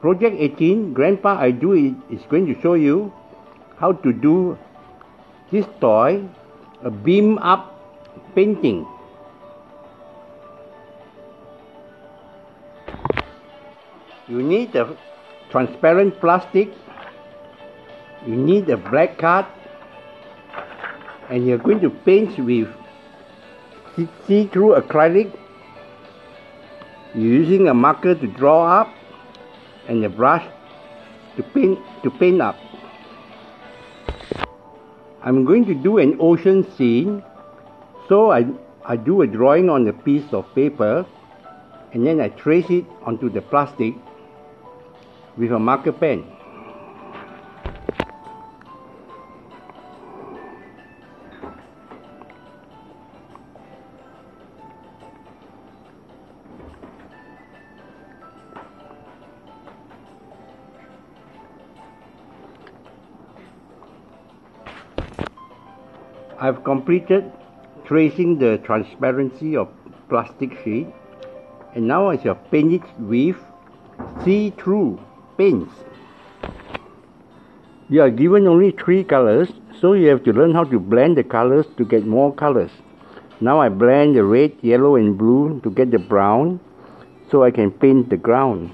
Project 18, Grandpa iDOit is going to show you how to do this toy, a beam up painting. You need a transparent plastic, you need a black card, and you're going to paint with see-through acrylic. You're using a marker to draw up and a brush to paint to paint up. I'm going to do an ocean scene, so I, I do a drawing on a piece of paper and then I trace it onto the plastic with a marker pen. I've completed tracing the transparency of plastic sheet and now I shall paint it with see-through paints. You are given only three colors so you have to learn how to blend the colors to get more colors. Now I blend the red, yellow and blue to get the brown so I can paint the ground.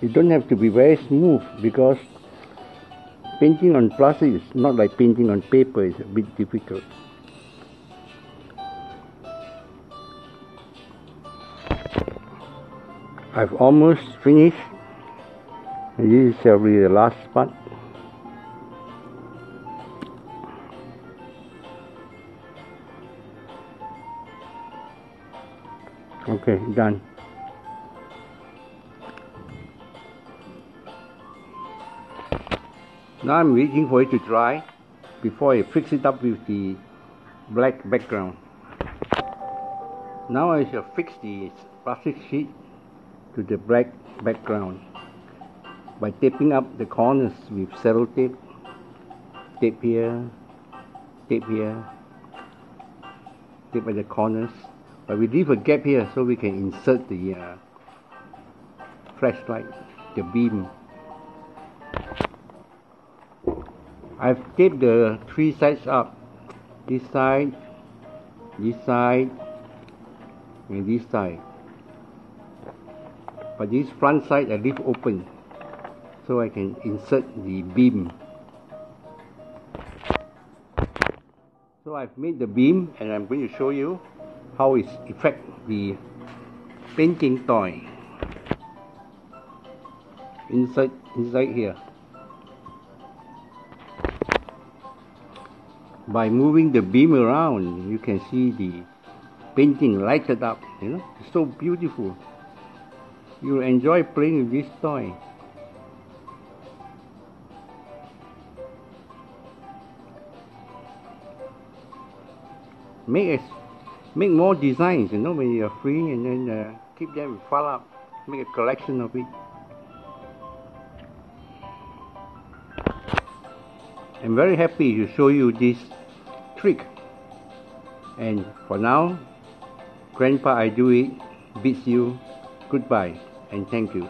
You don't have to be very smooth because painting on plastic is not like painting on paper, it's a bit difficult. I've almost finished. This is be the last part. Okay, done. Now I'm waiting for it to dry before I fix it up with the black background. Now I shall fix the plastic sheet to the black background by taping up the corners with cello tape. Tape here, tape here, tape at the corners. But we leave a gap here so we can insert the uh, flashlight, the beam. I've taped the three sides up. This side, this side, and this side. But this front side I leave open so I can insert the beam. So I've made the beam and I'm going to show you how it affect the painting toy inside inside here. By moving the beam around, you can see the painting lighted up. You know, it's so beautiful. You enjoy playing with this toy. Make a, make more designs. You know, when you're free, and then uh, keep them file up. Make a collection of it. I'm very happy to show you this trick. And for now, Grandpa iDOit bids you goodbye and thank you.